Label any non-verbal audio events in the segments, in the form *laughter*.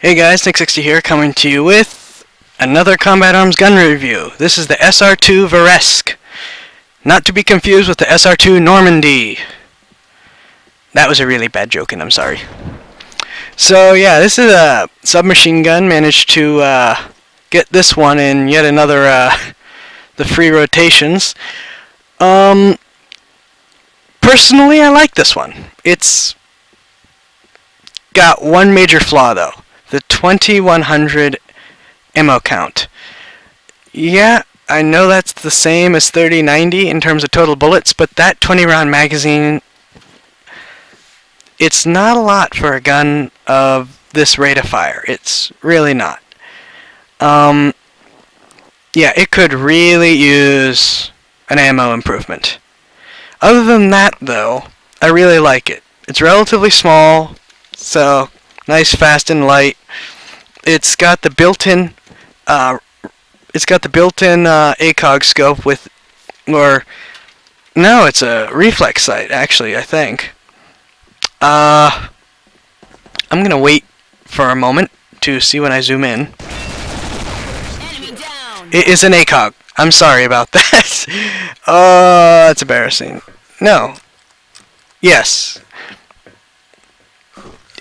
Hey guys, Nick60 here, coming to you with another Combat Arms gun review. This is the SR2 Veresk. Not to be confused with the SR2 Normandy. That was a really bad joke, and I'm sorry. So yeah, this is a submachine gun. Managed to uh, get this one in yet another uh, *laughs* the free rotations. Um, personally, I like this one. It's got one major flaw though the 2100 ammo count. Yeah, I know that's the same as 3090 in terms of total bullets, but that 20 round magazine, it's not a lot for a gun of this rate of fire. It's really not. Um, yeah, it could really use an ammo improvement. Other than that, though, I really like it. It's relatively small, so nice, fast, and light. It's got the built-in, uh, it's got the built-in uh, ACOG scope with, or no, it's a reflex sight actually. I think. Uh, I'm gonna wait for a moment to see when I zoom in. It is an ACOG. I'm sorry about *laughs* that. uh, that's embarrassing. No. Yes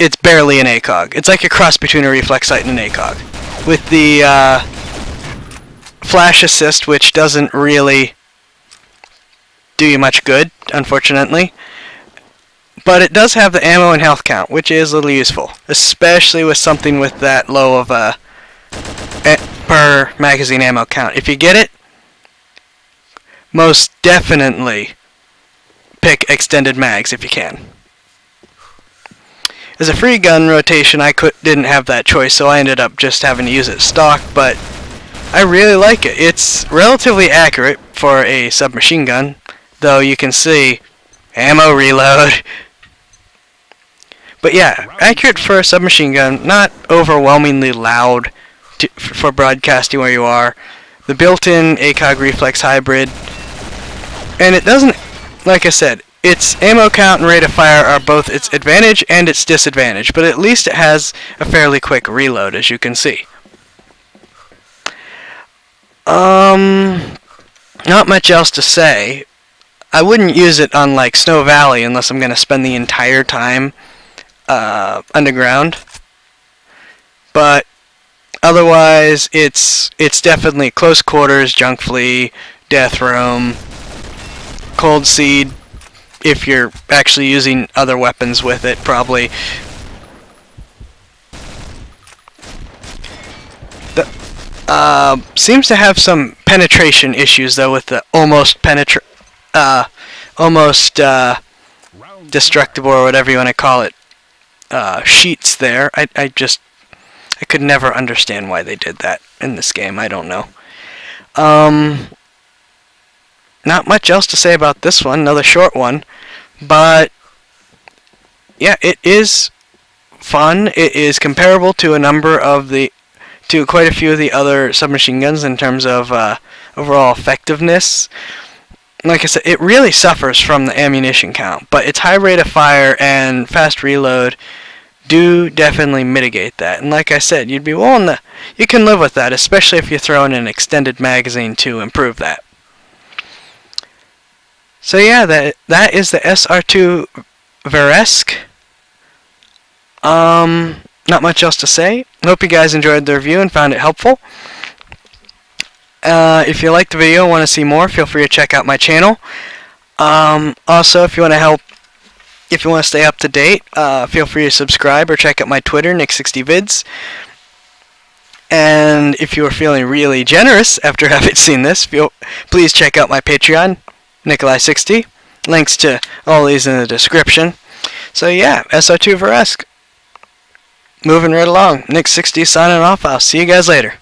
it's barely an ACOG. It's like a cross between a reflex sight and an ACOG. With the uh, flash assist, which doesn't really do you much good, unfortunately. But it does have the ammo and health count, which is a little useful. Especially with something with that low of a per magazine ammo count. If you get it, most definitely pick extended mags if you can. As a free gun rotation, I could didn't have that choice, so I ended up just having to use it stock, but I really like it. It's relatively accurate for a submachine gun, though you can see ammo reload. But yeah, accurate for a submachine gun, not overwhelmingly loud to, for broadcasting where you are. The built-in ACOG reflex hybrid, and it doesn't, like I said, its ammo count and rate of fire are both its advantage and its disadvantage, but at least it has a fairly quick reload, as you can see. Um, not much else to say. I wouldn't use it on like Snow Valley unless I'm going to spend the entire time uh, underground. But otherwise, it's it's definitely close quarters, junk flea, Death Room, cold seed, if you're actually using other weapons with it, probably. The, uh, seems to have some penetration issues though with the almost penetra uh, almost uh, destructible or whatever you want to call it uh, sheets there. I, I just I could never understand why they did that in this game. I don't know. Um, not much else to say about this one, another short one. But, yeah, it is fun. It is comparable to a number of the, to quite a few of the other submachine guns in terms of uh, overall effectiveness. Like I said, it really suffers from the ammunition count, but its high rate of fire and fast reload do definitely mitigate that. And like I said, you'd be willing to, you can live with that, especially if you throw in an extended magazine to improve that. So yeah, that that is the SR2 Veresk. Um, not much else to say. Hope you guys enjoyed the review and found it helpful. Uh, if you liked the video and want to see more, feel free to check out my channel. Um, also, if you want to help, if you want to stay up to date, uh, feel free to subscribe or check out my Twitter, Nik60vids. And if you are feeling really generous after *laughs* having seen this, feel, please check out my Patreon, Nikolai60. Links to all these in the description. So yeah, SR2 Veresk. Moving right along. Nick60 signing off. I'll see you guys later.